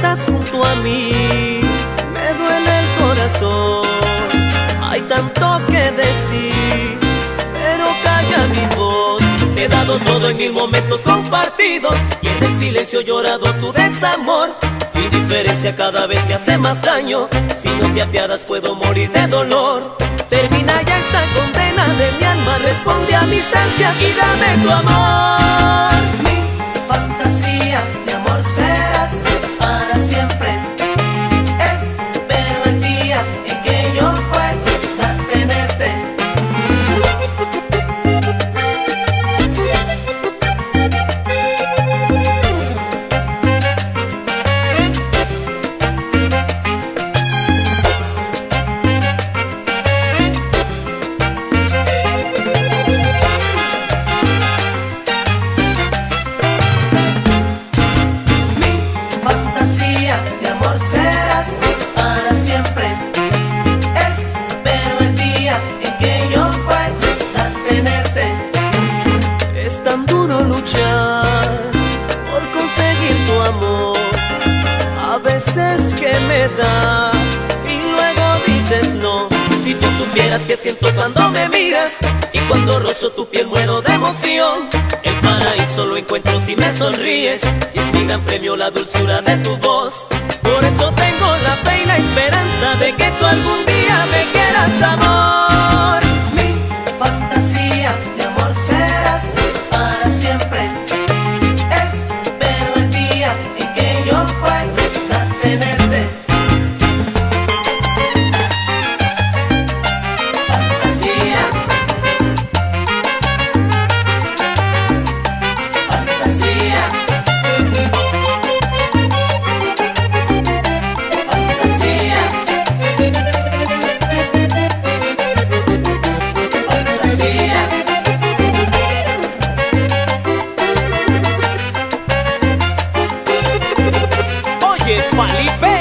estás junto a mí me duele el corazón. Hay tanto que decir, pero calla mi voz. Te he dado todo en mil momentos compartidos y en el silencio he llorado tu desamor. Mi diferencia cada vez me hace más daño. Si no te apiadas puedo morir de dolor. Termina ya esta condena de mi alma, responde a mis ansias y dame tu amor. Amor. A veces que me das y luego dices no. Si tú supieras que siento cuando me miras y cuando rozo tu piel muero de emoción. El paraíso lo encuentro si me sonríes y es mi gran premio la dulzura de tu voz. Por eso tengo la fe y la esperanza de que tú algún día me quieras amar. 马立杯。